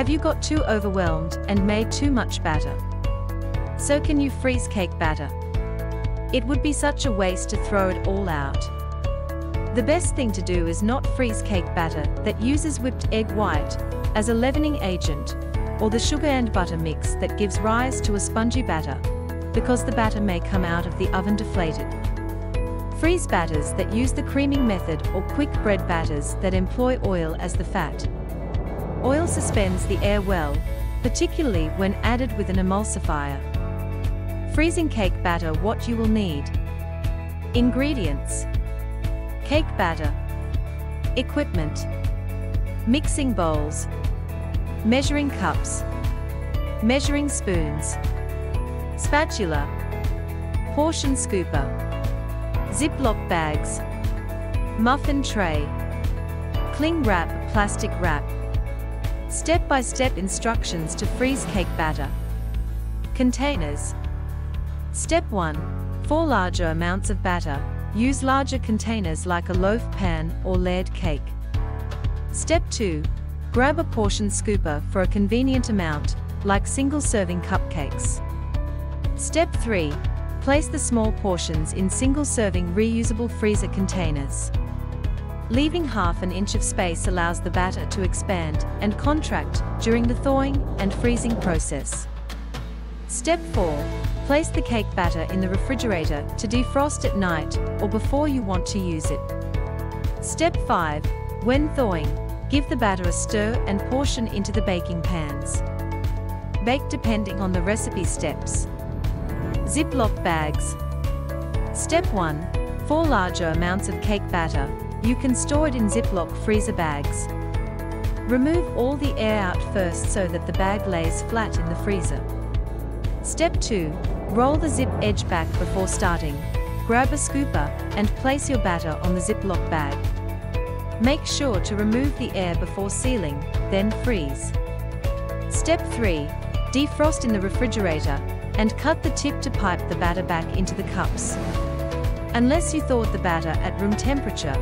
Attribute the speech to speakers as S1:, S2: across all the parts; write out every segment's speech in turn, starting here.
S1: Have you got too overwhelmed and made too much batter? So can you freeze cake batter? It would be such a waste to throw it all out. The best thing to do is not freeze cake batter that uses whipped egg white as a leavening agent or the sugar and butter mix that gives rise to a spongy batter because the batter may come out of the oven deflated. Freeze batters that use the creaming method or quick bread batters that employ oil as the fat. Oil suspends the air well, particularly when added with an emulsifier. Freezing cake batter what you will need. Ingredients. Cake batter. Equipment. Mixing bowls. Measuring cups. Measuring spoons. Spatula. Portion scooper. Ziploc bags. Muffin tray. Cling wrap, plastic wrap. Step-by-step -step instructions to freeze cake batter. Containers. Step 1. For larger amounts of batter, use larger containers like a loaf pan or layered cake. Step 2. Grab a portion scooper for a convenient amount, like single-serving cupcakes. Step 3. Place the small portions in single-serving reusable freezer containers. Leaving half an inch of space allows the batter to expand and contract during the thawing and freezing process. Step 4. Place the cake batter in the refrigerator to defrost at night or before you want to use it. Step 5. When thawing, give the batter a stir and portion into the baking pans. Bake depending on the recipe steps. Ziploc bags. Step 1. For larger amounts of cake batter, you can store it in Ziploc freezer bags. Remove all the air out first so that the bag lays flat in the freezer. Step 2. Roll the zip edge back before starting. Grab a scooper and place your batter on the Ziploc bag. Make sure to remove the air before sealing, then freeze. Step 3. Defrost in the refrigerator and cut the tip to pipe the batter back into the cups. Unless you thawed the batter at room temperature,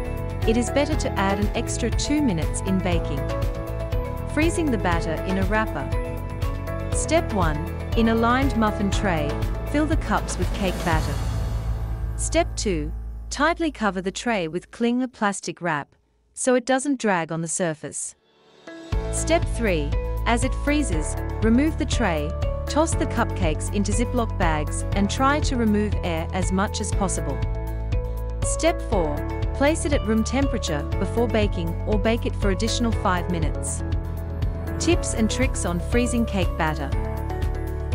S1: it is better to add an extra 2 minutes in baking. Freezing the batter in a wrapper. Step 1. In a lined muffin tray, Fill the cups with cake batter. Step 2. Tightly cover the tray with cling a plastic wrap, so it doesn't drag on the surface. Step 3. As it freezes, remove the tray, toss the cupcakes into Ziploc bags and try to remove air as much as possible. Step 4. Place it at room temperature before baking or bake it for additional 5 minutes. Tips and tricks on freezing cake batter.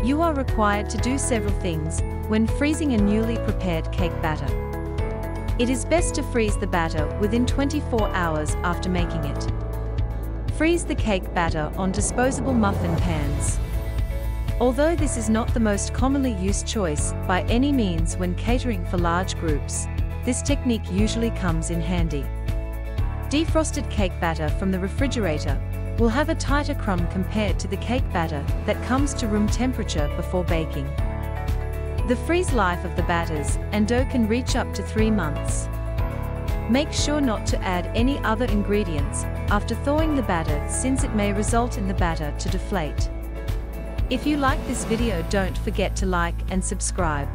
S1: You are required to do several things when freezing a newly prepared cake batter. It is best to freeze the batter within 24 hours after making it. Freeze the cake batter on disposable muffin pans. Although this is not the most commonly used choice by any means when catering for large groups, this technique usually comes in handy. Defrosted cake batter from the refrigerator will have a tighter crumb compared to the cake batter that comes to room temperature before baking. The freeze life of the batters and dough can reach up to 3 months. Make sure not to add any other ingredients after thawing the batter since it may result in the batter to deflate. If you like this video don't forget to like and subscribe.